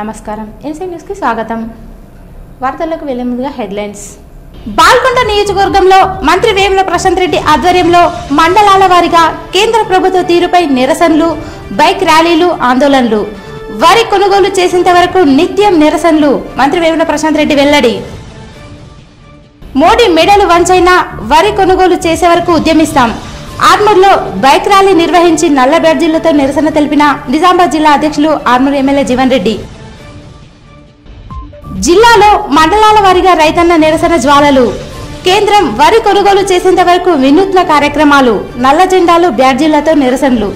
నమస్కారం. ఎన్సీ న్యూస్కి స్వాగతం. వార్తల్లోకి వెళ్ళే ముందుగా హెడ్లైన్స్. బాల్కొండ నియోజకవర్గంలో మంత్రి వేముల ప్రశాంత్ రెడ్డి ఆధ్వర్యంలో మండలాల వారీగా కేంద్ర ప్రభుత్వ తీరుపై నిరసనలు బైక్ ర్యాలీలు ఆందోళనలు. వరి కొనుగోలు చేసేంత వరకు నిత్యం నిరసనలు మంత్రి వేముల ప్రశాంత్ రెడ్డి వెల్లడి. మోడీ మెడలు వంచైనా వరి కొనుగోలు చేసే వరకు ఉద్యమిస్తాం. ఆర్మూర్లో బైక్ ర్యాలీ నిర్వహించి నల్ల బ్యాడ్జీలతో నిరసన తెలిపిన నిజామాబాద్ జిల్లా అధ్యక్షులు ఆర్మూర్ ఎమ్మెల్యే జీవన్ రెడ్డి. జిల్లాలో మండలాల వారీగా రైతన్న నిరసన జ్వాలలు. కేంద్రం వరి కొనుగోలు చేసేంత వరకు వినూత్న కార్యక్రమాలు నల్ల జెండాలు బ్యాడ్జీలతో నిరసనలు.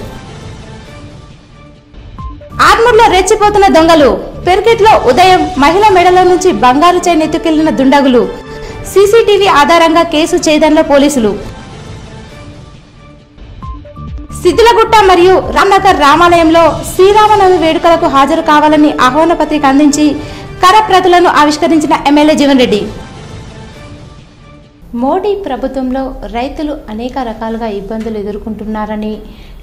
ఆర్మూర్లో రెచ్చిపోతున్న దొంగలు పెర్కెట్లో ఉదయం మహిళ మెడల నుంచి బంగారు చైన్ ఎత్తుకెళ్ళిన దుండగులు. సీసీటీవీ ఆధారంగా కేసు చేదన్లో పోలీసులు. సిద్దులగుట్ట మరియు రామ్నగర్ రామాలయంలో శ్రీరామనవమి వేడుకలకు హాజరు కావాలని ఆహ్వాన పత్రిక అందించి కరప్రతులను ఆవిష్కరించిన ఎమ్మెల్యే జీవన్ రెడ్డి. మోడీ ప్రభుత్వంలో రైతులు అనేక రకాలుగా ఇబ్బందులు ఎదుర్కొంటున్నారని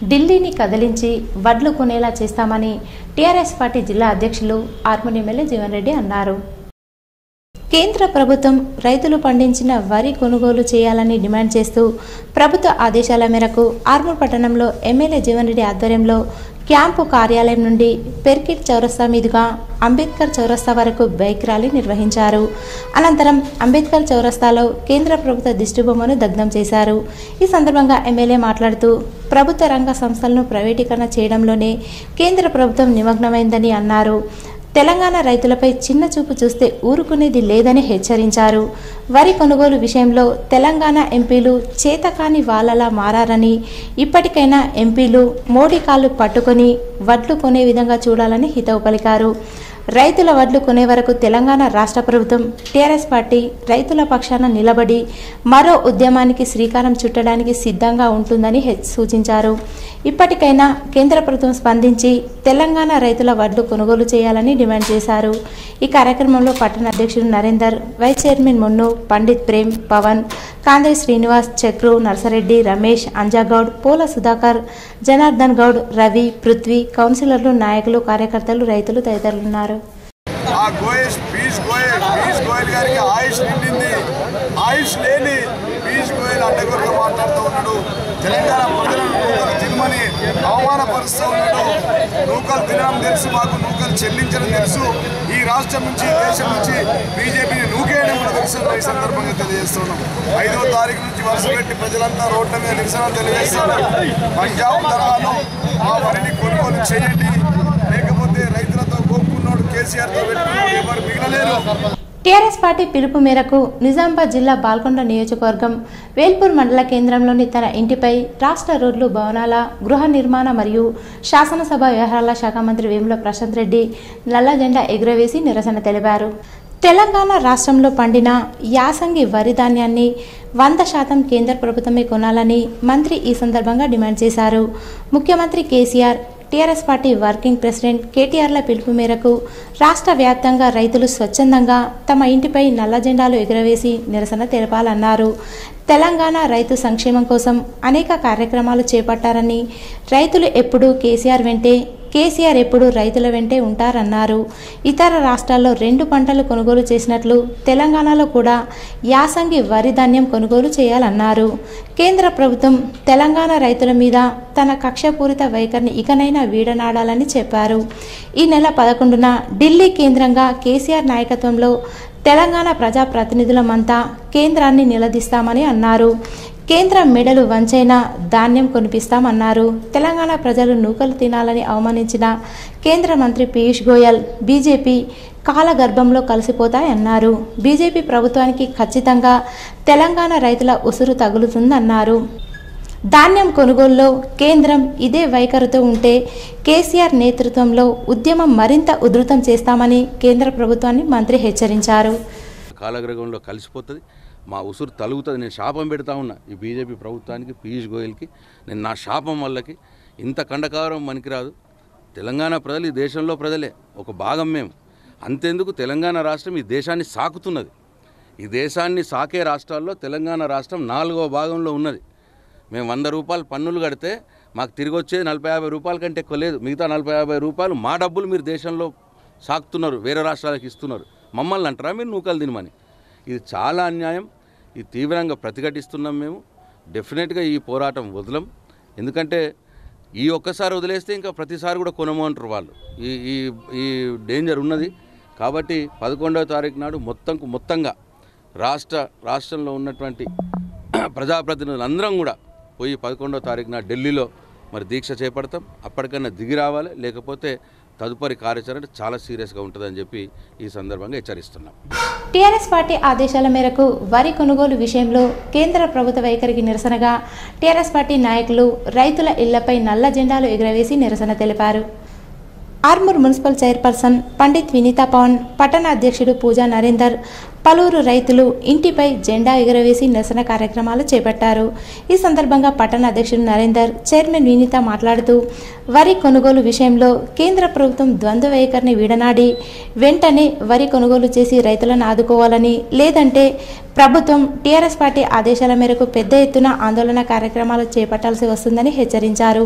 ఢిల్లీని కదిలించి వడ్లు కొనేలా చేస్తామని టీఆర్ఎస్ పార్టీ జిల్లా అధ్యక్షులు ఆర్మూర్ ఎమ్మెల్యే జీవన్ రెడ్డి అన్నారు. కేంద్ర ప్రభుత్వం రైతులు పండించిన వరి కొనుగోలు చేయాలని డిమాండ్ చేస్తూ ప్రభుత్వ ఆదేశాల మేరకు ఆర్మూర్ పట్టణంలో ఎమ్మెల్యే జీవన్ రెడ్డి ఆధ్వర్యంలో క్యాంపు కార్యాలయం నుండి పెర్కిట్ చౌరస్తా మీదుగా అంబేద్కర్ చౌరస్తా వరకు బైక్ ర్యాలీ నిర్వహించారు. అనంతరం అంబేద్కర్ చౌరస్తాలో కేంద్ర ప్రభుత్వ దిష్టిబొమ్మను దగ్ధం చేశారు. ఈ సందర్భంగా ఎమ్మెల్యే మాట్లాడుతూ ప్రభుత్వ రంగ సంస్థలను ప్రైవేటీకరణ చేయడంలోనే కేంద్ర ప్రభుత్వం నిమగ్నమైందని అన్నారు. తెలంగాణ రైతులపై చిన్న చూపు చూస్తే ఊరుకునేది లేదని హెచ్చరించారు. వరి కొనుగోలు విషయంలో తెలంగాణ ఎంపీలు చేతకాని వాళ్ళలా మారారని ఇప్పటికైనా ఎంపీలు మోడీ కాళ్ళు పట్టుకొని వడ్లు కొనే విధంగా చూడాలని హితవు పలికారు. రైతుల వడ్లు కొనే వరకు తెలంగాణ రాష్ట్ర ప్రభుత్వం టీఆర్ఎస్ పార్టీ రైతుల పక్షాన నిలబడి మరో ఉద్యమానికి శ్రీకారం చుట్టడానికి సిద్ధంగా ఉంటుందని సూచించారు. ఇప్పటికైనా కేంద్ర ప్రభుత్వం స్పందించి తెలంగాణ రైతుల వడ్లు కొనుగోలు చేయాలని డిమాండ్ చేశారు. ఈ కార్యక్రమంలో పట్టణ అధ్యక్షుడు నరేందర్ వైస్ చైర్మన్ మున్ను పండిత్ ప్రేమ్ పవన్ కాందే శ్రీనివాస్ చక్రు నర్సరెడ్డి రమేష్ అంజాగౌడ్ పోల సుధాకర్ జనార్దన్ గౌడ్ రవి పృథ్వీ కౌన్సిలర్లు నాయకులు కార్యకర్తలు రైతులు తదితరులు ఉన్నారు ఆ గోయస్ పీయూష్ గోయల్ పీయూష్ గోయల్ గారికి ఆయుష్ నిండింది. ఆయుష్ లేని పీయూష్ గోయల్ అడ్డగోలుగా మాట్లాడుతూ ఉన్నాడు. తెలంగాణ ప్రజలను నూకలు తినమని అవమానపరుస్తూ ఉన్నాడు. నూకలు తినడం తెలుసు మాకు నూకలు చెల్లించడం తెలుసు. ఈ రాష్ట్రం నుంచి దేశం నుంచి బీజేపీని నూకేయడం కూడా తెలుసు ఈ సందర్భంగా తెలియజేస్తున్నాం. ఐదో తారీఖు నుంచి వరుస పెట్టి ప్రజలంతా రోడ్ల మీద నిరసన తెలియజేస్తున్నారు. పంజాబ్ తరహాలో ఆ వరిని కొనుగోలు చేయండి లేకపోతే రైతులతో గోపుకున్నాడు కేసీఆర్తో పెట్టుకున్నాడు ఎవరు మిగలలేరు టీఆర్ఎస్ పార్టీ పిలుపు మేరకు నిజామాబాద్ జిల్లా బాల్కొండ నియోజకవర్గం వేల్పూర్ మండల కేంద్రంలోని తన ఇంటిపై రాష్ట్ర రోడ్లు భవనాల గృహ నిర్మాణ మరియు శాసనసభ వ్యవహారాల శాఖ మంత్రి వేముల ప్రశాంత్ రెడ్డి నల్ల జెండా ఎగురవేసి నిరసన తెలిపారు. తెలంగాణ రాష్ట్రంలో పండిన యాసంగి వరి ధాన్యాన్ని వంద శాతం కేంద్ర ప్రభుత్వమే కొనాలని మంత్రి ఈ సందర్భంగా డిమాండ్ చేశారు. ముఖ్యమంత్రి KCR TRS party working president కేటీఆర్ల పిలుపు మేరకు రాష్ట్ర వ్యాప్తంగా రైతులు స్వచ్ఛందంగా తమ ఇంటిపై నల్ల జెండాలు ఎగురవేసి నిరసన తెలపాలన్నారు. తెలంగాణ రైతు సంక్షేమం కోసం అనేక కార్యక్రమాలు చేపట్టారని రైతులు ఎప్పుడూ కేసీఆర్ వెంటే కేసీఆర్ ఎప్పుడు రైతుల వెంటే ఉంటారన్నారు. ఇతర రాష్ట్రాల్లో రెండు పంటలు కొనుగోలు చేసినట్లు తెలంగాణలో కూడా యాసంగి వరి ధాన్యం కొనుగోలు చేయాలన్నారు. కేంద్ర ప్రభుత్వం తెలంగాణ రైతుల మీద తన కక్షపూరిత వైఖరిని ఇకనైనా వీడనాడాలని చెప్పారు. ఈ నెల పదకొండున ఢిల్లీ కేంద్రంగా కేసీఆర్ నాయకత్వంలో తెలంగాణ ప్రజాప్రతినిధులమంతా కేంద్రాన్ని నిలదీస్తామని అన్నారు. కేంద్రం మెడలు వంచైనా ధాన్యం కొనిపిస్తామన్నారు. తెలంగాణ ప్రజలు నూకలు తినాలని అవమానించిన కేంద్ర మంత్రి పీయూష్ గోయల్ బీజేపీ కాలగర్భంలో కలిసిపోతాయన్నారు. బీజేపీ ప్రభుత్వానికి ఖచ్చితంగా తెలంగాణ రైతుల ఉసురు తగులుతుందన్నారు. ధాన్యం కొనుగోలులో కేంద్రం ఇదే వైఖరితో ఉంటే కేసీఆర్ నేతృత్వంలో ఉద్యమం మరింత ఉధృతం చేస్తామని కేంద్ర ప్రభుత్వాన్ని మంత్రి హెచ్చరించారు. కాలగర్భంలో కలిసిపోతుంది. మా ఉసురు తలుగుతుంది నేను శాపం పెడతా ఉన్నా. ఈ బీజేపీ ప్రభుత్వానికి పీయూష్ గోయల్కి నేను నా శాపం వల్లకి ఇంత కండకారం పనికిరాదు తెలంగాణ ప్రజలు ఈ దేశంలో ప్రజలే ఒక భాగం మేము. అంతెందుకు తెలంగాణ రాష్ట్రం ఈ దేశాన్ని సాకుతున్నది. ఈ దేశాన్ని సాకే రాష్ట్రాల్లో తెలంగాణ రాష్ట్రం నాలుగవ భాగంలో ఉన్నది. మేము వంద రూపాయలు పన్నులు కడితే మాకు తిరిగి వచ్చేది నలభై యాభై రూపాయల కంటే ఎక్కువ లేదు. మిగతా నలభై యాభై రూపాయలు మా డబ్బులు మీరు దేశంలో సాకుతున్నారు వేరే రాష్ట్రాలకు ఇస్తున్నారు. మమ్మల్ని అంటారా మీరు నూకలు తినమని? ఇది చాలా అన్యాయం. ఇది తీవ్రంగా ప్రతిఘటిస్తున్నాం మేము. డెఫినెట్గా ఈ పోరాటం వదలం. ఎందుకంటే ఈ ఒక్కసారి వదిలేస్తే ఇంకా ప్రతిసారి కూడా కొనము అంటారు వాళ్ళు. ఈ ఈ ఈ డేంజర్ ఉన్నది. కాబట్టి పదకొండవ తారీఖు నాడు మొత్తం మొత్తంగా రాష్ట్ర రాష్ట్రంలో ఉన్నటువంటి ప్రజాప్రతినిధులు అందరం కూడా పోయి పదకొండవ తారీఖున ఢిల్లీలో మరి దీక్ష చేపడతాం. అప్పటికన్నా దిగి రావాలి. లేకపోతే తదుపరి కార్యాచరణ చాలా సీరియస్గా ఉంటుందని చెప్పి ఈ సందర్భంగా హెచ్చరిస్తున్నాం. టీఆర్ఎస్ పార్టీ ఆదేశాల మేరకు వరి కొనుగోలు విషయంలో కేంద్ర ప్రభుత్వ వైఖరికి నిరసనగా టీఆర్ఎస్ పార్టీ నాయకులు రైతుల ఇళ్ళపై నల్ల జెండాలు ఎగురవేసి నిరసన తెలిపారు. ఆర్మూర్ మున్సిపల్ చైర్పర్సన్ పండిత్ వినీతా పవన్ పట్టణ అధ్యక్షుడు పూజా నరేందర్ పలువురు రైతులు ఇంటిపై జెండా ఎగురవేసి నిరసన కార్యక్రమాలు చేపట్టారు. ఈ సందర్భంగా పట్టణ అధ్యక్షుడు నరేందర్ చైర్మన్ వినీత మాట్లాడుతూ వరి కొనుగోలు విషయంలో కేంద్ర ప్రభుత్వం ద్వంద్వ వైఖరిని విడనాడి వెంటనే వరి కొనుగోలు చేసి రైతులను ఆదుకోవాలని లేదంటే ప్రభుత్వం టీఆర్ఎస్ పార్టీ ఆదేశాల మేరకు పెద్ద ఎత్తున ఆందోళన కార్యక్రమాలు చేపట్టాల్సి వస్తుందని హెచ్చరించారు.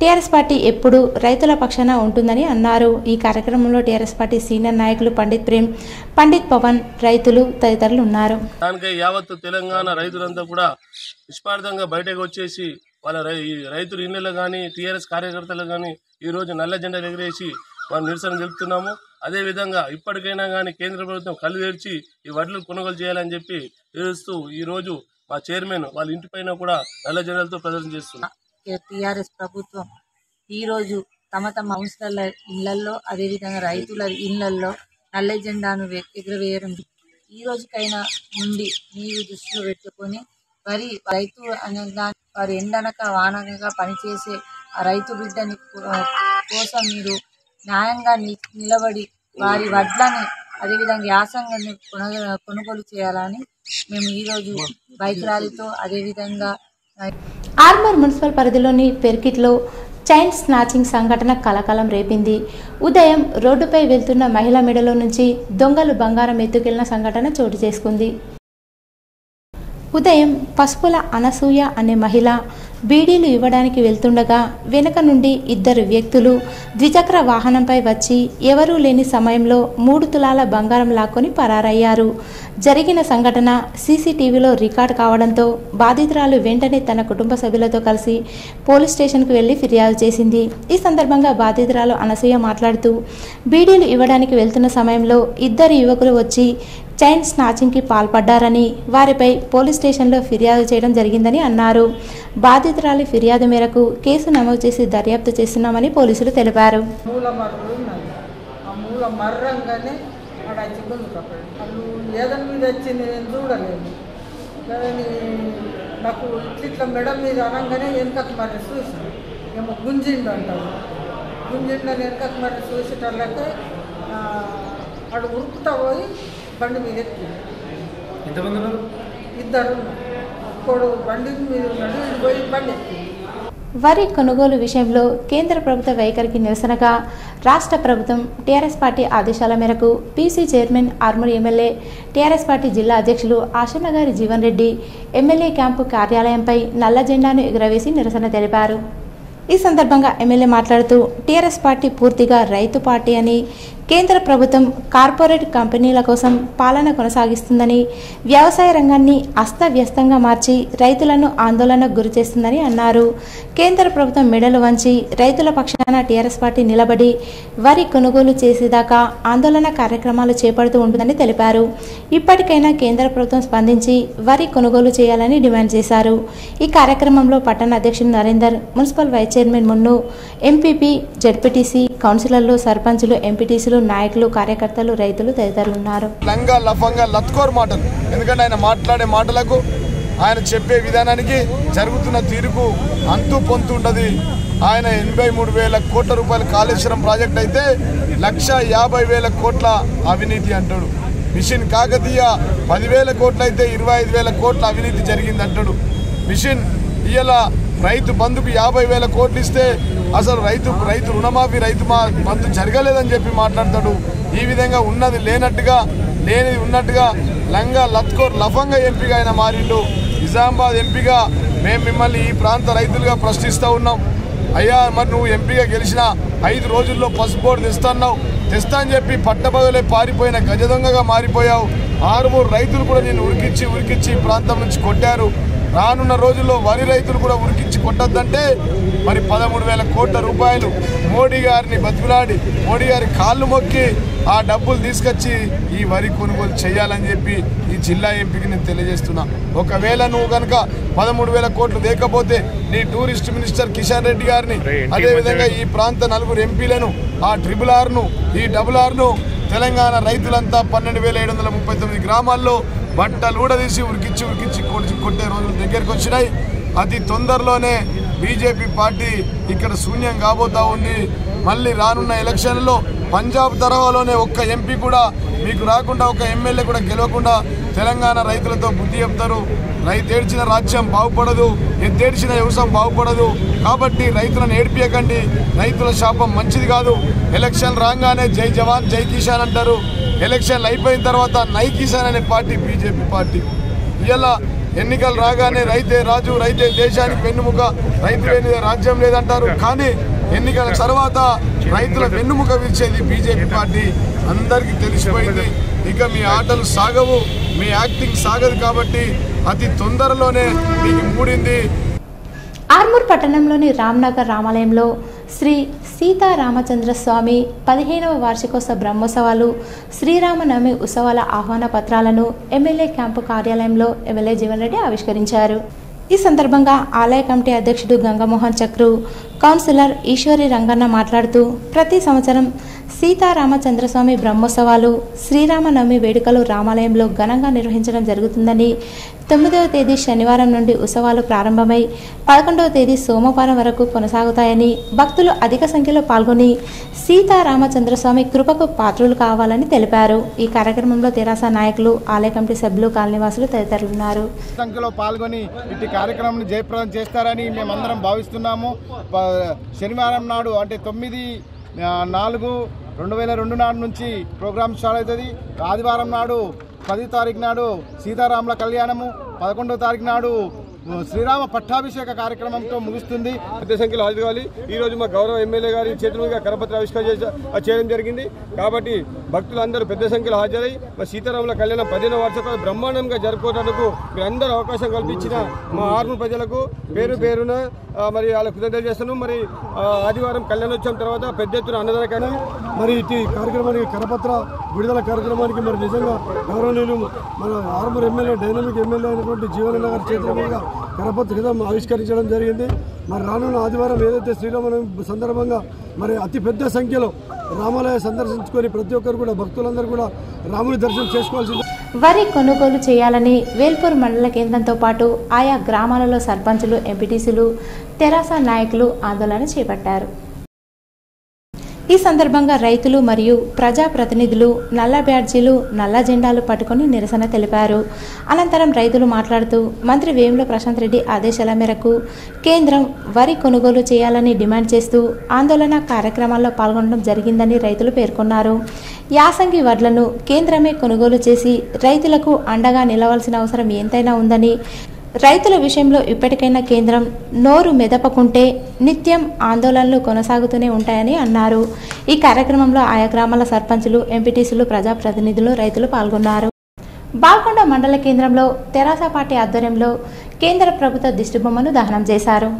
టీఆర్ఎస్ పార్టీ ఎప్పుడూ రైతుల పక్షాన ఉంటుందని అన్నారు. ఈ కార్యక్రమంలో టీఆర్ఎస్ పార్టీ సీనియర్ నాయకులు పండిత్ ప్రేమ్ పండిత్ పవన్ రైతు రైతులు తదితరులు ఉన్నారు. దానికై యావత్తు తెలంగాణ రైతులంతా కూడా నిష్పార్థంగా బయటకు వచ్చేసి వాళ్ళ రైతులు ఇళ్ళలో కానీ టీఆర్ఎస్ కార్యకర్తలు కానీ ఈ రోజు నల్ల జెండా ఎగరేసి మనం నిరసన తెలుపుతున్నాము. అదేవిధంగా ఇప్పటికైనా కానీ కేంద్ర ప్రభుత్వం కళ్ళు తెరిచి ఈ వడ్లు కొనుగోలు చేయాలని చెప్పి తెలుస్తూ ఈ రోజు మా చైర్మన్ వాళ్ళ ఇంటిపైన కూడా నల్ల జెండాలతో ప్రదర్శన చేస్తున్నారు. టీఆర్ఎస్ ప్రభుత్వం ఈరోజు తమ తమ కౌన్సిలర్ల ఇళ్ళల్లో అదేవిధంగా రైతుల ఇళ్ళల్లో నల్ల జెండాను ఎగురవేయడం ఈ రోజుకైనా ఉండి మీరు దృష్టిలో పెట్టుకొని వరి రైతు అనే దాని వారు ఎండనక వాననక పనిచేసే ఆ రైతు బిడ్డని కోసం మీరు న్యాయంగా ని- నిలబడి వారి వడ్లని అదేవిధంగా యాసంగాన్ని కొన కొనుగోలు చేయాలని మేము ఈరోజు బైక్ ర్యాలీతో అదేవిధంగా ఆర్మర్ మున్సిపల్ పరిధిలోని పెర్కిట్లో చైన్ స్నాచింగ్ సంఘటన కలకలం రేపింది. ఉదయం రోడ్డుపై వెళ్తున్న మహిళ మెడలో నుంచి దొంగలు బంగారం ఎత్తుకెళ్ళిన సంఘటన చోటు చేసుకుంది. ఉదయం పసుపుల అనసూయ అనే మహిళ బీడీలు ఇవ్వడానికి వెళ్తుండగా వెనుక నుండి ఇద్దరు వ్యక్తులు ద్విచక్ర వాహనంపై వచ్చి ఎవరూ లేని సమయంలో మూడు తులాల బంగారం లాక్కొని పరారయ్యారు. జరిగిన సంఘటన సీసీటీవీలో రికార్డ్ కావడంతో బాధితురాలు వెంటనే తన కుటుంబ సభ్యులతో కలిసి పోలీస్ స్టేషన్కు వెళ్ళి ఫిర్యాదు చేసింది. ఈ సందర్భంగా బాధితురాలు అనసూయ మాట్లాడుతూ బీడీలు ఇవ్వడానికి వెళ్తున్న సమయంలో ఇద్దరు యువకులు వచ్చి చైన్ స్నాచింగ్కి పాల్పడ్డారని వారిపై పోలీస్ స్టేషన్లో ఫిర్యాదు చేయడం జరిగిందని అన్నారు. బాధితురాలి ఫిర్యాదు మేరకు కేసు నమోదు చేసి దర్యాప్తు చేస్తున్నామని పోలీసులు తెలిపారు. మూల మర్రలు ఆ మూల వాళ్ళు మీద వచ్చింది నేను చూడలేదు. కానీ నాకు ఇట్లా మెడ మీద అనగానే వెనకకు మరి చూసాను. ఏమో గుంజిండు అంటారు. గుంజిండు అని వెనకకు మరి చూసేటళ్ళకే అక్కడ ఉరుకుతా పోయి బండి మీద ఎక్కి ఎంతమంది ఉన్నారు? ఇద్దరు. ఒక్కడు బండి మీద ఉన్నాడు ఇటు పోయి బండి ఎక్కి వరి కొనుగోలు విషయంలో కేంద్ర ప్రభుత్వ వైఖరికి నిరసనగా రాష్ట్ర ప్రభుత్వం టీఆర్ఎస్ పార్టీ ఆదేశాల మేరకు PC chairman Armoor MLA TRS party జిల్లా అధ్యక్షులు ఆశన్నగారి జీవన్ రెడ్డి ఎమ్మెల్యే క్యాంపు కార్యాలయంపై నల్ల జెండాను ఎగురవేసి నిరసన తెలిపారు. ఈ సందర్భంగా ఎమ్మెల్యే మాట్లాడుతూ టీఆర్ఎస్ పార్టీ పూర్తిగా రైతు పార్టీ అని కేంద్ర ప్రభుత్వం కార్పొరేట్ కంపెనీల కోసం పాలన కొనసాగిస్తుందని వ్యవసాయ రంగాన్ని అస్తవ్యస్తంగా మార్చి రైతులను ఆందోళనకు గురి చేస్తుందని అన్నారు. కేంద్ర ప్రభుత్వం మెడలు వంచి రైతుల పక్షాన టీఆర్ఎస్ పార్టీ నిలబడి వరి కొనుగోలు చేసేదాకా ఆందోళన కార్యక్రమాలు చేపడుతూ ఉంటుందని తెలిపారు. ఇప్పటికైనా కేంద్ర ప్రభుత్వం స్పందించి వరి కొనుగోలు చేయాలని డిమాండ్ చేశారు. ఈ కార్యక్రమంలో పట్టణ అధ్యక్షుడు Narender municipal vice chairman Munnu MPP ZPTC కౌన్సిలర్లు సర్పంచులు ఎంపీటీసీలు నాయకులు కార్యకర్తలు రైతులు తదితరులు ఉన్నారు. లంగా లఫంగా లత్కోర్ మాటలు. ఎందుకంటే ఆయన మాట్లాడే మాటలకు ఆయన చెప్పే విధానానికి జరుగుతున్న తీరుకు అంతు పొంతు ఉండదు. ఆయన ఎనభై మూడు వేల కోట్ల రూపాయల కాళేశ్వరం ప్రాజెక్ట్ అయితే లక్ష యాభై వేల కోట్ల అవినీతి అంటాడు. మిషన్ కాకతీయ పదివేల కోట్లు అయితే ఇరవై ఐదు వేల కోట్ల అవినీతి జరిగింది అంటాడు. మిషన్ ఇవాళ రైతు బంధుకు యాభై వేల కోట్లు ఇస్తే అసలు రైతు రైతు రుణమాఫీ రైతు మా బంధు జరగలేదని చెప్పి మాట్లాడతాడు. ఈ విధంగా ఉన్నది లేనట్టుగా లేనిది ఉన్నట్టుగా లంగా లత్కోర్ లఫంగా ఎంపీగా ఆయన మారిండు. నిజామాబాద్ ఎంపీగా మేము మిమ్మల్ని ఈ ప్రాంత రైతులుగా ప్రశ్నిస్తూ ఉన్నాం. అయ్యా మరి నువ్వు ఎంపీగా గెలిచిన ఐదు రోజుల్లో పసుపు బోర్డు తెస్తున్నావు. తెస్తా అని చెప్పి పట్టబగలే పారిపోయిన గజ దొంగగా మారిపోయావు ఆరుమూరు రైతులు కూడా నేను ఉరికిచ్చి ఉరికిచ్చి ఈ ప్రాంతం నుంచి కొట్టారు. రానున్న రోజుల్లో వరి రైతులు కూడా ఉరికించి కొట్టద్దంటే మరి పదమూడు వేల కోట్ల రూపాయలు మోడీ గారిని బతుకులాడి మోడీ గారి కాళ్ళు మొక్కి ఆ డబ్బులు తీసుకొచ్చి ఈ వరి కొనుగోలు చేయాలని చెప్పి ఈ జిల్లా ఎంపీకి నేను తెలియజేస్తున్నా. ఒకవేళ నువ్వు కనుక పదమూడు వేల కోట్లు లేకపోతే నీ టూరిస్ట్ మినిస్టర్ కిషన్ రెడ్డి గారిని అదేవిధంగా ఈ ప్రాంత నలుగురు ఎంపీలను ఆ ట్రిపుల్ ఆర్ను ఈ డబుల్ ఆర్ను తెలంగాణ రైతులంతా పన్నెండు వేల ఏడు వందల ముప్పై తొమ్మిది గ్రామాల్లో బట్టలు ఊడదీసి ఉరికిచ్చి ఉరికిచ్చి కొట్టి కొట్టే రోజులు దగ్గరికి వచ్చినాయి. అతి తొందరలోనే బీజేపీ పార్టీ ఇక్కడ శూన్యం కాబోతా ఉంది. మళ్ళీ రానున్న ఎలక్షన్లో పంజాబ్ తరహాలోనే ఒక్క ఎంపీ కూడా మీకు రాకుండా ఒక ఎమ్మెల్యే కూడా గెలవకుండా తెలంగాణ రైతులతో బుద్ధి చెప్తారు. రైతేడ్చిన రాజ్యం బాగుపడదు. ఎత్తేడ్చిన వ్యవసాయం బాగుపడదు. కాబట్టి రైతులను ఏడిపియకండి. రైతుల శాపం మంచిది కాదు. ఎలక్షన్ రాగానే జై జవాన్ జై కిషాన్ అంటారు. ఎలక్షన్లు అయిపోయిన తర్వాత నై కిసాన్ అనే పార్టీ బీజేపీ పార్టీ. ఇలా ఎన్నికలు రాగానే రైతే రాజు రైతే దేశానికి వెన్నుముక. రైతు లేనిదే రాజ్యం లేదంటారు. కానీ ఎన్నికల తర్వాత రైతుల వెన్నుముక విరిచేది బీజేపీ పార్టీ. అందరికీ తెలిసిపోయింది. ఇక మీ ఆటలు సాగవు. మీ యాక్టింగ్ సాగదు కాబట్టి అతి తొందరలోనే మీకు మూడింది ఆర్మూర్ పట్టణంలోని రామ్నగర్ రామాలయంలో శ్రీ సీతారామచంద్ర స్వామి పదిహేనవ వార్షికోత్సవ బ్రహ్మోత్సవాలు శ్రీరామనవమి ఉత్సవాల ఆహ్వాన పత్రాలను ఎమ్మెల్యే క్యాంపు కార్యాలయంలో ఎమ్మెల్యే జీవన్ రెడ్డి ఆవిష్కరించారు. ఈ సందర్భంగా ఆలయ కమిటీ అధ్యక్షుడు గంగమోహన్ చక్రు కౌన్సిలర్ ఈశ్వరి రంగన్న మాట్లాడుతూ ప్రతి సంవత్సరం సీతారామచంద్రస్వామి బ్రహ్మోత్సవాలు శ్రీరామనవమి వేడుకలు రామాలయంలో ఘనంగా నిర్వహించడం జరుగుతుందని తొమ్మిదవ తేదీ శనివారం నుండి ఉత్సవాలు ప్రారంభమై పదకొండవ తేదీ సోమవారం వరకు కొనసాగుతాయని భక్తులు అధిక సంఖ్యలో పాల్గొని సీతారామచంద్రస్వామి కృపకు పాత్రులు కావాలని తెలిపారు. ఈ కార్యక్రమంలో తెరాస నాయకులు ఆలయ కమిటీ సభ్యులు కాలనీవాసులు తదితరులు ఉన్నారు సంఖ్యలో పాల్గొని ఇట్టి కార్యక్రమం జయప్రదం చేస్తారని మేమందరం భావిస్తున్నాము. శనివారం నాడు అంటే తొమ్మిది నాలుగు రెండు వేల రెండు నాడు నుంచి ప్రోగ్రామ్ స్టార్ట్ అవుతుంది. ఆదివారం నాడు పది తారీఖు నాడు సీతారాముల కళ్యాణము. పదకొండవ తారీఖు నాడు శ్రీరామ పట్టాభిషేక కార్యక్రమంతో ముగుస్తుంది. పెద్ద సంఖ్యలో హాజరు కావాలి. ఈ రోజు మా గౌరవ ఎమ్మెల్యే గారి చేతులుగా కరపత్ర ఆవిష్కరణ చేస- చేయడం జరిగింది. కాబట్టి భక్తులందరూ పెద్ద సంఖ్యలో హాజరై మా సీతారాముల కళ్యాణం పదిహేను వార్షికోత్సవం బ్రహ్మాండంగా జరుపుకోవడానికి మీ అందరూ అవకాశం కల్పించిన మా ఆర్మూర్ ప్రజలకు పేరు పేరున మరి వాళ్ళ కృతజ్ఞతలు చేస్తున్నాం. మరి ఆదివారం కళ్యాణోత్సవం తర్వాత పెద్ద ఎత్తున అన్నదాన కానీ మరి ఇటు కార్యక్రమానికి కరపత్ర విడుదల కార్యక్రమానికి మరి నిజంగా గౌరవనీయులు మన ఆర్మూర్ ఎమ్మెల్యే డైనమిక్ ఎమ్మెల్యే అయినటువంటి జీవన గారి చేతుల మీద కరపత్ర కింద ఆవిష్కరించడం జరిగింది. మరి రానున్న ఆదివారం ఏదైతే శ్రీరామనవమి సందర్భంగా మరి అతి పెద్ద సంఖ్యలో రామాలయ సందర్శించుకొని ప్రతి ఒక్కరు కూడా భక్తులందరూ కూడా రాముని దర్శనం చేసుకోవాల్సింది. వరి కొనుగోలు చేయాలని వేల్పూర్ మండల కేంద్రంతో పాటు ఆయా గ్రామాలలో సర్పంచులు ఎంపీటీసీలు తెరాస నాయకులు ఆందోళన చేపట్టారు. ఈ సందర్భంగా రైతులు మరియు ప్రజాప్రతినిధులు నల్ల బ్యాడ్జీలు నల్ల జెండాలు పట్టుకొని నిరసన తెలిపారు. అనంతరం రైతులు మాట్లాడుతూ మంత్రి వేముల ప్రశాంత్ రెడ్డి ఆదేశాల మేరకు కేంద్రం వరి కొనుగోలు చేయాలని డిమాండ్ చేస్తూ ఆందోళన కార్యక్రమాల్లో పాల్గొనడం జరిగిందని రైతులు పేర్కొన్నారు. యాసంగి వడ్లను కేంద్రమే కొనుగోలు చేసి రైతులకు అండగా నిలవాల్సిన అవసరం ఎంతైనా ఉందని రైతుల విషయంలో ఇప్పటికైనా కేంద్రం నోరు మెదపకుంటే నిత్యం ఆందోళనలు కొనసాగుతూనే ఉంటాయని అన్నారు. ఈ కార్యక్రమంలో ఆయా గ్రామాల సర్పంచులు ఎంపీటీసీలు ప్రజాప్రతినిధులు రైతులు పాల్గొన్నారు. బాల్కొండ మండల కేంద్రంలో తెరాస పార్టీ ఆధ్వర్యంలో కేంద్ర ప్రభుత్వ దిష్టిబొమ్మను దహనం చేశారు.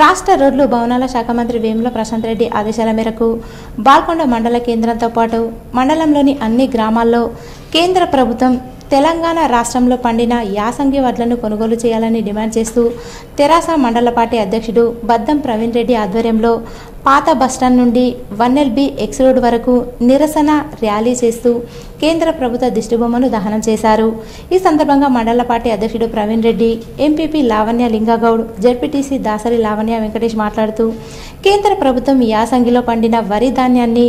రాష్ట్ర రోడ్లు భవనాల శాఖ మంత్రి వేముల ప్రశాంత్ రెడ్డి ఆదేశాల మేరకు బాల్కొండ మండల కేంద్రంతో పాటు మండలంలోని అన్ని గ్రామాల్లో కేంద్ర ప్రభుత్వం తెలంగాణ రాష్ట్రంలో పండిన యాసంగి వడ్లను కొనుగోలు చేయాలని డిమాండ్ చేస్తూ తెరాస మండల పార్టీ అధ్యక్షుడు బద్దం ప్రవీణ్ రెడ్డి ఆధ్వర్యంలో పాత బస్టాండ్ నుండి వన్ఎల్బి ఎక్స్ రోడ్ వరకు నిరసన ర్యాలీ చేస్తూ కేంద్ర ప్రభుత్వ దిష్టిబొమ్మను దహనం చేశారు. ఈ సందర్భంగా మండల పార్టీ అధ్యక్షుడు ప్రవీణ్ రెడ్డి ఎంపీపీ లావణ్య లింగగౌడ్ జడ్పీటీసీ దాసరి లావణ్య వెంకటేష్ మాట్లాడుతూ కేంద్ర ప్రభుత్వం యాసంగిలో పండిన వరి ధాన్యాన్ని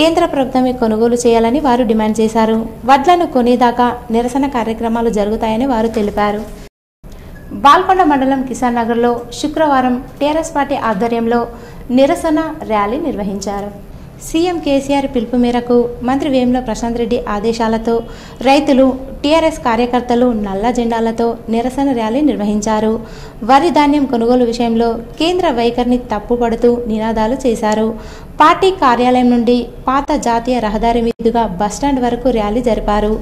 కేంద్ర ప్రభుత్వమే కొనుగోలు చేయాలని వారు డిమాండ్ చేశారు. వడ్లను కొనేదాకా నిరసన కార్యక్రమాలు జరుగుతాయని వారు తెలిపారు. బాల్కొండ మండలం కిసాన్ నగర్లో శుక్రవారం టీఆర్ఎస్ పార్టీ ఆధ్వర్యంలో నిరసన ర్యాలీ నిర్వహించారు. సీఎం కేసీఆర్ పిలుపు మేరకు మంత్రి వేముల ప్రశాంత్ రెడ్డి ఆదేశాలతో రైతులు టీఆర్ఎస్ కార్యకర్తలు నల్ల జెండాలతో నిరసన ర్యాలీ నిర్వహించారు. వరి ధాన్యం కొనుగోలు విషయంలో కేంద్ర వైఖరిని తప్పుపడుతూ నినాదాలు చేశారు. పార్టీ కార్యాలయం నుండి పాత జాతీయ రహదారి మీదుగా బస్టాండ్ వరకు ర్యాలీ జరిపారు.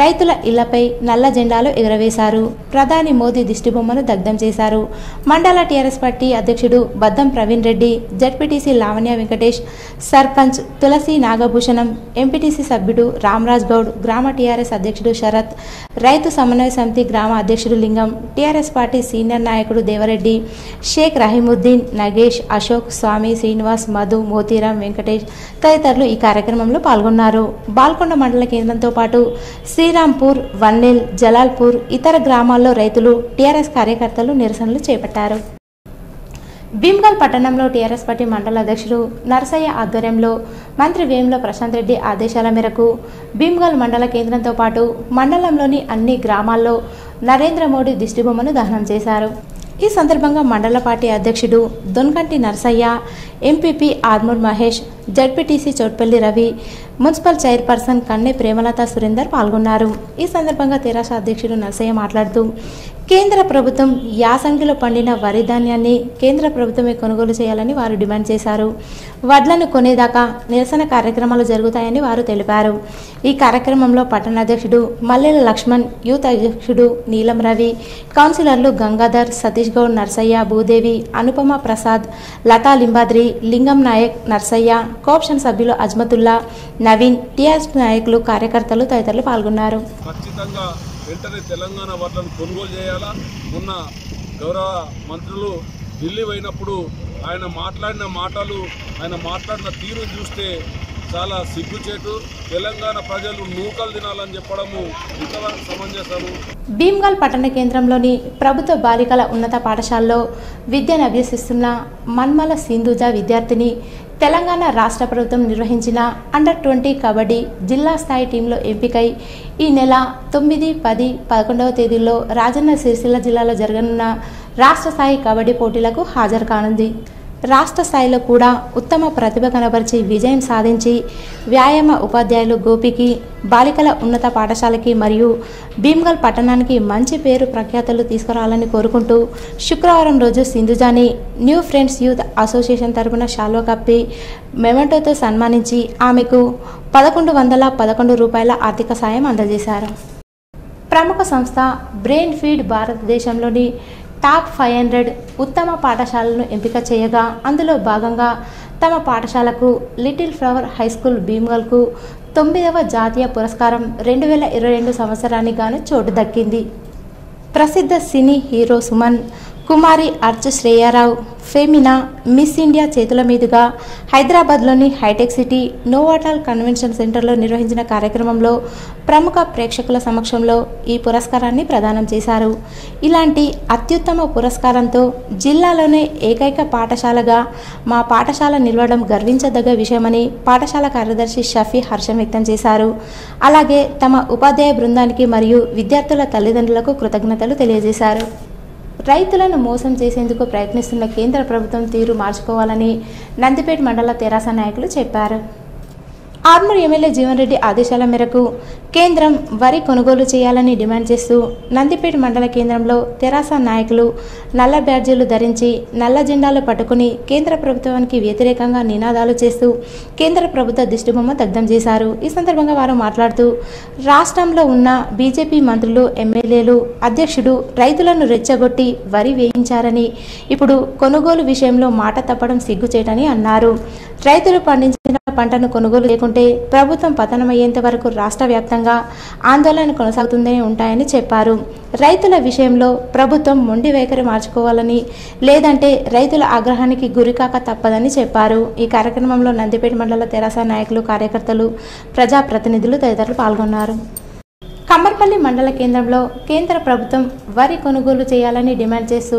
రైతుల ఇళ్ళపై నల్ల జెండాలు ఎగురవేశారు. ప్రధాని మోదీ దిష్టిబొమ్మను దగ్ధం చేశారు. మండల టీఆర్ఎస్ పార్టీ అధ్యక్షుడు బద్దం ప్రవీణ్ రెడ్డి జడ్పీటీసీ లావణ్య వెంకటేష్ సర్పంచ్ తులసి నాగభూషణం ఎంపీటీసీ సభ్యుడు రామ్రాజ్ గౌడ్ గ్రామ టీఆర్ఎస్ అధ్యక్షుడు శరత్ రైతు సమన్వయ సమితి గ్రామ అధ్యక్షుడు లింగం టీఆర్ఎస్ పార్టీ సీనియర్ నాయకుడు దేవరెడ్డి షేక్ రహీముద్దీన్ నగేష్ అశోక్ స్వామి శ్రీనివాస్ మధు మోతి శ్రీరామ్ వెంకటేష్ తదితరులు ఈ కార్యక్రమంలో పాల్గొన్నారు. బాల్కొండ మండల కేంద్రంతో పాటు శ్రీరాంపూర్ వన్నెల్ జలాల్పూర్ ఇతర గ్రామాల్లో రైతులు టీఆర్ఎస్ కార్యకర్తలు నిరసనలు చేపట్టారు. భీమ్గల్ పట్టణంలో టీఆర్ఎస్ పార్టీ మండల అధ్యక్షుడు నరసయ్య ఆధ్వర్యంలో మంత్రి వేముల ప్రశాంత్ రెడ్డి ఆదేశాల మేరకు భీమ్గల్ మండల కేంద్రంతో పాటు మండలంలోని అన్ని గ్రామాల్లో నరేంద్ర మోడీ దిష్టిబొమ్మను దహనం చేశారు. ఈ సందర్భంగా మండల పార్టీ అధ్యక్షుడు Donkanti Narasaiah MPP Armoor Mahesh ZPTC Chotpalli Ravi municipal chairperson Kanne Premalatha Surender పాల్గొన్నారు. ఈ సందర్భంగా తెరాస అధ్యక్షుడు నరసయ్య మాట్లాడుతూ కేంద్ర ప్రభుత్వం యాసంగిలో పండిన వరి ధాన్యాన్ని కేంద్ర ప్రభుత్వమే కొనుగోలు చేయాలని వారు డిమాండ్ చేశారు. వడ్లను కొనేదాకా నిరసన కార్యక్రమాలు జరుగుతాయని వారు తెలిపారు. ఈ కార్యక్రమంలో పట్టణాధ్యక్షుడు మల్లెల లక్ష్మణ్ యూత్ అధ్యక్షుడు నీలం రవి కౌన్సిలర్లు గంగాధర్ సతీష్ గౌడ్ నర్సయ్య భూదేవి అనుపమ ప్రసాద్ లతా లింబాద్రి లింగం నాయక్ నర్సయ్య కోప్షన్ సభ్యులు అజ్మతుల్లా నవీన్ టీఆర్ఎస్ నాయకులు కార్యకర్తలు తదితరులు పాల్గొన్నారు. ఖచ్చితంగా వెంటనే తెలంగాణ కొనుగోలు చేయాలా? మొన్న గౌరవ మంత్రులు ఢిల్లీ పోయినప్పుడు ఆయన మాట్లాడిన మాటలు ఆయన మాట్లాడిన తీరు చూస్తే చాలా సిగ్గుచేటు. తెలంగాణ ప్రజలు నూకలు తినాలని చెప్పడము ఇంతవరకు సమంజసము. భీమ్గల్ పట్టణ కేంద్రంలోని ప్రభుత్వ బాలికల ఉన్నత పాఠశాలలో విద్యను అభ్యసిస్తున్న మన్మల సింధుజ విద్యార్థిని తెలంగాణ రాష్ట్ర ప్రభుత్వం నిర్వహించిన అండర్ ట్వంటీ కబడ్డీ జిల్లా స్థాయి టీంలో ఎంపికై ఈ నెల తొమ్మిది పది పదకొండవ తేదీల్లో రాజన్న సిరిసిల్ల జిల్లాలో జరగనున్న రాష్ట్ర స్థాయి కబడ్డీ పోటీలకు హాజరు కానుంది. రాష్ట్ర స్థాయిలో కూడా ఉత్తమ ప్రతిభ కనబరిచి విజయం సాధించి వ్యాయామ ఉపాధ్యాయులు గోపికి బాలికల ఉన్నత పాఠశాలకి మరియు భీమ్గల్ పట్టణానికి మంచి పేరు ప్రఖ్యాతలు తీసుకురావాలని కోరుకుంటూ శుక్రవారం రోజు సింధుజాని న్యూ ఫ్రెండ్స్ యూత్ అసోసియేషన్ తరపున షాల్వా కప్పి మెమెంటోతో సన్మానించి ఆమెకు పదకొండు వందల పదకొండు రూపాయల ఆర్థిక సాయం అందజేశారు. ప్రముఖ సంస్థ బ్రెయిన్ ఫీడ్ భారతదేశంలోని టాప్ ఫైవ్ హండ్రెడ్ ఉత్తమ పాఠశాలను ఎంపిక చేయగా అందులో భాగంగా తమ పాఠశాలకు లిటిల్ ఫ్లవర్ హై స్కూల్ భీమ్గల్కు తొమ్మిదవ జాతీయ పురస్కారం రెండు వేల ఇరవై రెండు సంవత్సరానికి గాను చోటు దక్కింది. ప్రసిద్ధ cine hero Suman Kumari Archu Shreya Rao Femina Miss India చేతుల మీదుగా హైదరాబాద్లోని హైటెక్ సిటీ నోవాటాల్ కన్వెన్షన్ సెంటర్లో నిర్వహించిన కార్యక్రమంలో ప్రముఖ ప్రేక్షకుల సమక్షంలో ఈ పురస్కారాన్ని ప్రదానం చేశారు. ఇలాంటి అత్యుత్తమ పురస్కారంతో జిల్లాలోనే ఏకైక పాఠశాలగా మా పాఠశాల నిలవడం గర్వించదగ్గ విషయమని పాఠశాల కార్యదర్శి షఫీ హర్షం వ్యక్తం చేశారు. అలాగే తమ ఉపాధ్యాయ బృందానికి మరియు విద్యార్థుల తల్లిదండ్రులకు కృతజ్ఞతలు తెలియజేశారు. రైతులను మోసం చేసేందుకు ప్రయత్నిస్తున్న కేంద్ర ప్రభుత్వం తీరు మార్చుకోవాలని నందిపేట మండల తెరాస నాయకులు చెప్పారు. ఆర్మూర్ ఎమ్మెల్యే జీవన్ రెడ్డి ఆదేశాల మేరకు కేంద్రం వరి కొనుగోలు చేయాలని డిమాండ్ చేస్తూ నందిపేట మండల కేంద్రంలో తెరాస నాయకులు నల్ల బ్యాడ్జీలు ధరించి నల్ల జెండాలు పట్టుకుని కేంద్ర ప్రభుత్వానికి వ్యతిరేకంగా నినాదాలు చేస్తూ కేంద్ర ప్రభుత్వ దిష్టిబొమ్మ దగ్ధం చేశారు. ఈ సందర్భంగా వారు మాట్లాడుతూ రాష్ట్రంలో ఉన్న బీజేపీ మంత్రులు ఎమ్మెల్యేలు అధ్యక్షుడు రైతులను రెచ్చగొట్టి వరి వేయించారని ఇప్పుడు కొనుగోలు విషయంలో మాట తప్పడం సిగ్గుచేటని అన్నారు. రైతులు పండించిన పంటను కొనుగోలు లేకుంటే ప్రభుత్వం పతనమయ్యేంత వరకు రాష్ట్ర వ్యాప్తంగా ఆందోళన కొనసాగుతుందని ఉంటాయని చెప్పారు. రైతుల విషయంలో ప్రభుత్వం మొండి వైఖరి మార్చుకోవాలని లేదంటే రైతుల ఆగ్రహానికి గురికాక తప్పదని చెప్పారు. ఈ కార్యక్రమంలో నందిపేట మండల తెరాస నాయకులు కార్యకర్తలు ప్రజాప్రతినిధులు తదితరులు పాల్గొన్నారు. కమ్మర్పల్లి మండల కేంద్రంలో కేంద్ర ప్రభుత్వం వరి కొనుగోలు చేయాలని డిమాండ్ చేస్తూ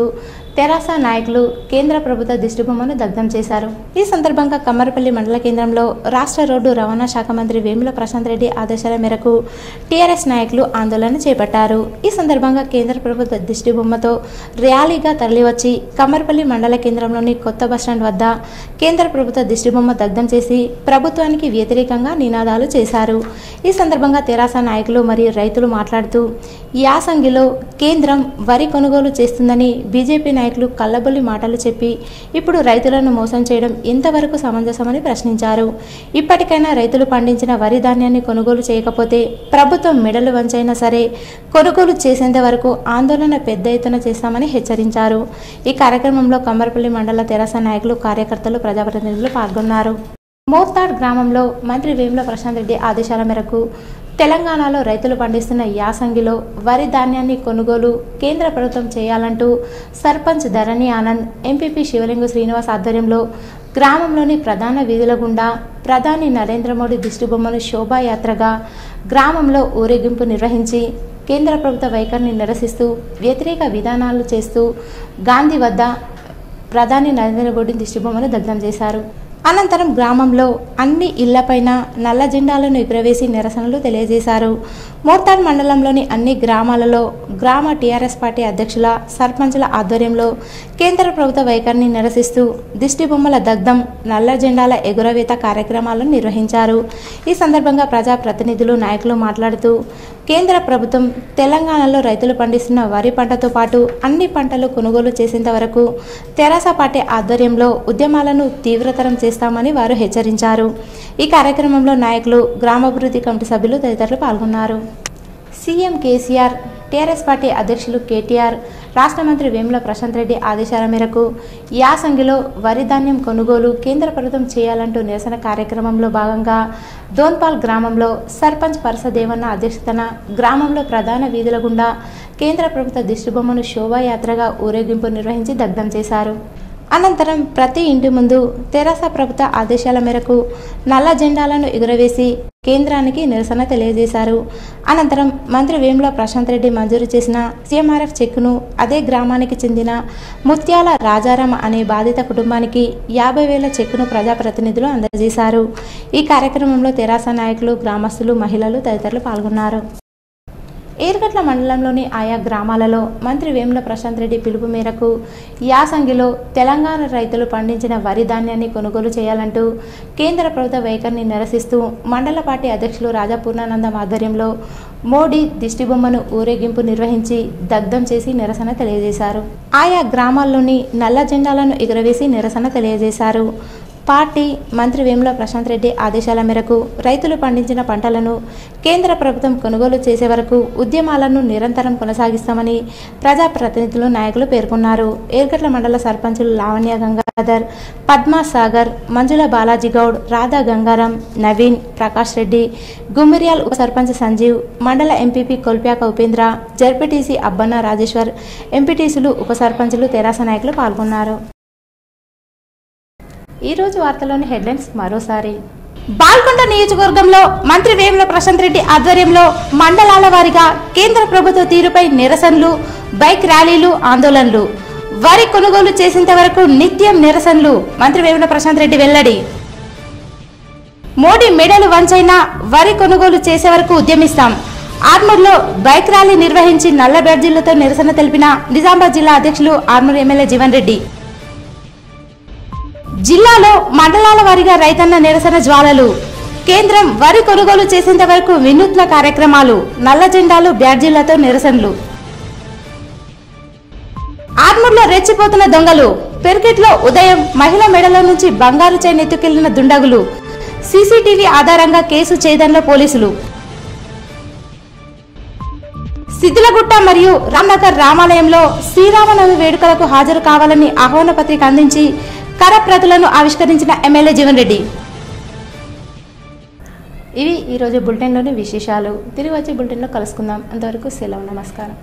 తెరాస నాయకులు కేంద్ర ప్రభుత్వ దిష్టిబొమ్మను దగ్ధం చేశారు. ఈ సందర్భంగా కమ్మరపల్లి మండల కేంద్రంలో రాష్ట్ర రోడ్డు రవాణా శాఖ మంత్రి వేముల ప్రశాంత్ రెడ్డి ఆదేశాల మేరకు టీఆర్ఎస్ నాయకులు ఆందోళన చేపట్టారు. ఈ సందర్భంగా కేంద్ర ప్రభుత్వ దిష్టిబొమ్మతో ర్యాలీగా తరలివచ్చి కమ్మరపల్లి మండల కేంద్రంలోని కొత్త బస్టాండ్ వద్ద కేంద్ర ప్రభుత్వ దిష్టిబొమ్మ దగ్ధం చేసి ప్రభుత్వానికి వ్యతిరేకంగా నినాదాలు చేశారు. ఈ సందర్భంగా తెరాస నాయకులు మరియు రైతులు మాట్లాడుతూ యాసంగిలో కేంద్రం వరి కొనుగోలు చేస్తుందని బీజేపీ నాయకులు నాయకులు కళ్ళబొల్లి మాటలు చెప్పి ఇప్పుడు రైతులను మోసం చేయడం ఎంతవరకు సమంజసమని ప్రశ్నించారు. ఇప్పటికైనా రైతులు పండించిన వరి ధాన్యాన్ని కొనుగోలు చేయకపోతే ప్రభుత్వం మెడలు వంచైనా సరే కొనుగోలు చేసేంత వరకు ఆందోళన పెద్ద ఎత్తున చేస్తామని హెచ్చరించారు. ఈ కార్యక్రమంలో కమ్మరపల్లి మండల తెరాస నాయకులు కార్యకర్తలు ప్రజాప్రతినిధులు పాల్గొన్నారు. మోర్తాడ్ గ్రామంలో మంత్రి వేముల ప్రశాంత్ రెడ్డి ఆదేశాల మేరకు తెలంగాణలో రైతులు పండిస్తున్న యాసంగిలో వరి ధాన్యాన్ని కొనుగోలు కేంద్ర ప్రభుత్వం చేయాలంటూ సర్పంచ్ ధరణి ఆనంద్ ఎంపీపీ శివలింగు శ్రీనివాస్ ఆధ్వర్యంలో గ్రామంలోని ప్రధాన వీధుల గుండా ప్రధాని నరేంద్ర మోడీ దిష్టిబొమ్మను శోభాయాత్రగా గ్రామంలో ఊరేగింపు నిర్వహించి కేంద్ర ప్రభుత్వ వైఖరిని నిరసిస్తూ వ్యతిరేక విధానాలు చేస్తూ గాంధీ వద్ద ప్రధాని నరేంద్ర మోడీ దిష్టిబొమ్మను దగ్ధం చేశారు. అనంతరం గ్రామంలో అన్ని ఇళ్ళపైన నల్ల జెండాలను ఎగురవేసి నిరసనలు తెలియజేశారు. మోర్తాడ్ మండలంలోని అన్ని గ్రామాలలో గ్రామ టీఆర్ఎస్ పార్టీ అధ్యక్షుల సర్పంచుల ఆధ్వర్యంలో కేంద్ర ప్రభుత్వ వైఖరిని నిరసిస్తూ దిష్టి బొమ్మల దగ్ధం నల్ల జెండాల ఎగురవేత కార్యక్రమాలను నిర్వహించారు. ఈ సందర్భంగా ప్రజాప్రతినిధులు నాయకులు మాట్లాడుతూ కేంద్ర ప్రభుత్వం తెలంగాణలో రైతులు పండిస్తున్న వరి పంటతో పాటు అన్ని పంటలు కొనుగోలు చేసేంత వరకు తెరాస పార్టీ ఆధ్వర్యంలో ఉద్యమాలను తీవ్రతరం చేస్తామని వారు హెచ్చరించారు. ఈ కార్యక్రమంలో నాయకులు గ్రామాభివృద్ధి కమిటీ సభ్యులు తదితరులు పాల్గొన్నారు. సీఎం కేసీఆర్ టీఆర్ఎస్ పార్టీ అధ్యక్షులు కేటీఆర్ రాష్ట్ర మంత్రి వేముల ప్రశాంత్ రెడ్డి ఆదేశాల మేరకు యాసంగిలో వరి ధాన్యం కొనుగోలు కేంద్ర ప్రభుత్వం చేయాలంటూ నిరసన కార్యక్రమంలో భాగంగా దోన్పాల్ గ్రామంలో సర్పంచ్ పరసదేవన్న అధ్యక్షతన గ్రామంలో ప్రధాన వీధుల గుండా కేంద్ర ప్రభుత్వ దిష్టిబొమ్మను శోభాయాత్రగా ఊరేగింపు నిర్వహించి దగ్ధం చేశారు. అనంతరం ప్రతి ఇంటి ముందు తెరాస ప్రభుత్వ ఆదేశాల మేరకు నల్ల జెండాలను ఎగురవేసి కేంద్రానికి నిరసన తెలియజేశారు. అనంతరం మంత్రి వేముల ప్రశాంత్ రెడ్డి మంజూరు చేసిన సీఎంఆర్ఎఫ్ చెక్కును అదే గ్రామానికి చెందిన ముత్యాల రాజారాం అనే బాధిత కుటుంబానికి యాభై వేల చెక్కును ప్రజాప్రతినిధులు అందజేశారు. ఈ కార్యక్రమంలో తెరాస నాయకులు గ్రామస్తులు మహిళలు తదితరులు పాల్గొన్నారు. ఏర్గట్ల మండలంలోని ఆయా గ్రామాలలో మంత్రి వేముల ప్రశాంత్ రెడ్డి పిలుపు మేరకు యాసంగిలో తెలంగాణ రైతులు పండించిన వరి ధాన్యాన్ని కొనుగోలు చేయాలంటూ కేంద్ర ప్రభుత్వ వైఖరిని నిరసిస్తూ మండల పార్టీ అధ్యక్షులు రాజా పూర్ణానందం ఆధ్వర్యంలో మోడీ దిష్టిబొమ్మను ఊరేగింపు నిర్వహించి దగ్ధం చేసి నిరసన తెలియజేశారు. ఆయా గ్రామాల్లోని నల్ల జెండాలను ఎగురవేసి నిరసన తెలియజేశారు. పార్టీ మంత్రి వేముల ప్రశాంత్ రెడ్డి ఆదేశాల మేరకు రైతులు పండించిన పంటలను కేంద్ర ప్రభుత్వం కొనుగోలు చేసే వరకు ఉద్యమాలను నిరంతరం కొనసాగిస్తామని ప్రజాప్రతినిధులు నాయకులు పేర్కొన్నారు. ఏర్గట్ల మండల సర్పంచులు లావణ్య గంగాధర్ పద్మా సాగర్ మంజుల బాలాజీ గౌడ్ రాధా గంగారాం నవీన్ ప్రకాష్ రెడ్డి గుమ్మిరియాల్ ఉప సర్పంచ్ సంజీవ్ మండల ఎంపీపీ కొల్ప్యాక ఉపేంద్ర జడ్పీటీసీ అబ్బన్న రాజేశ్వర్ ఎంపీటీసీలు ఉప సర్పంచులు తెరాస నాయకులు పాల్గొన్నారు. ఈ రోజు వార్తలోని హెడ్లైన్స్ మరోసారి. బాల్కొండ నియోజకవర్గంలో మంత్రి వేముల ప్రశాంత్ రెడ్డి ఆధ్వర్యంలో మండలాల వారీగా కేంద్ర ప్రభుత్వ తీరుపై నిరసనలు బైక్ ర్యాలీలు ఆందోళనలు. వరి కొనుగోలు చేసేంత వరకు నిత్యం నిరసనలు మంత్రి వేముల ప్రశాంత్ రెడ్డి వెల్లడి. మోడీ మెడలు వంచైనా వరి కొనుగోలు చేసే వరకు ఉద్యమిస్తాం. ఆర్మూర్లో బైక్ ర్యాలీ నిర్వహించి నల్ల బ్యాడ్జీలతో నిరసన తెలిపిన నిజామాబాద్ జిల్లా అధ్యక్షులు ఆర్మూర్ ఎమ్మెల్యే జీవన్ రెడ్డి. జిల్లాలో మండలాల వారీగా రైతన్న నిరసన జ్వాలలు. కేంద్రం వరి కొనుగోలు చేసేంత వరకు వినూత్న కార్యక్రమాలు నల్ల జెండాలు బ్యాడ్జీలతో నిరసనలు. ఆర్మూర్లో రెచ్చిపోతున్న దొంగలు. పెర్కెట్లో ఉదయం మహిళ మెడలో నుంచి బంగారు చైన్ ఎత్తుకెళ్ళిన దుండగులు. సీసీటీవీ ఆధారంగా కేసు చేదంలో పోలీసులు. సిద్దిలగుట్ట మరియు రామ్నగర్ రామాలయంలో శ్రీరామనవమి వేడుకలకు హాజరు కావాలని ఆహ్వాన పత్రిక అందించి కరప్రతులను ఆవిష్కరించిన ఎమ్మెల్యే జీవన్ రెడ్డి. ఇవి ఈరోజు బులెటిన్లోని విశేషాలు. తిరిగి వచ్చే బులెటిన్లో కలుసుకుందాం. అంతవరకు సెలవు. నమస్కారం.